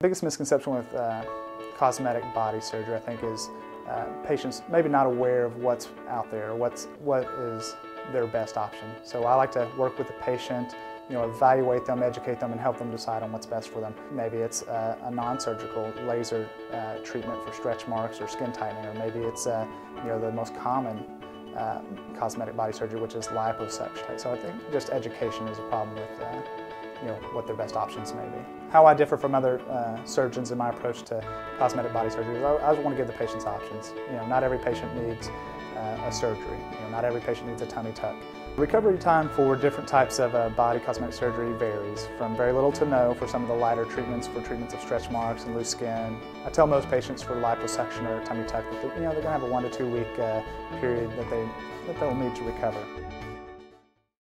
biggest misconception with uh, cosmetic body surgery, I think, is uh, patients maybe not aware of what's out there, what's what is their best option. So I like to work with the patient, you know, evaluate them, educate them, and help them decide on what's best for them. Maybe it's a, non-surgical laser uh, treatment for stretch marks or skin tightening, or maybe it's uh, you know the most common uh, cosmetic body surgery, which is liposuction. So I think just education is a problem with you know, what their best options may be. How I differ from other uh, surgeons in my approach to cosmetic body surgery is I, I want to give the patients options. You know, not every patient needs uh, a surgery. You know, not every patient needs a tummy tuck. Recovery time for different types of uh, body cosmetic surgery varies from very little to no for some of the lighter treatments for treatments of stretch marks and loose skin. I tell most patients for liposuction or tummy tuck that you know, they're going to have a one to two week uh, period that, they, that they'll need to recover.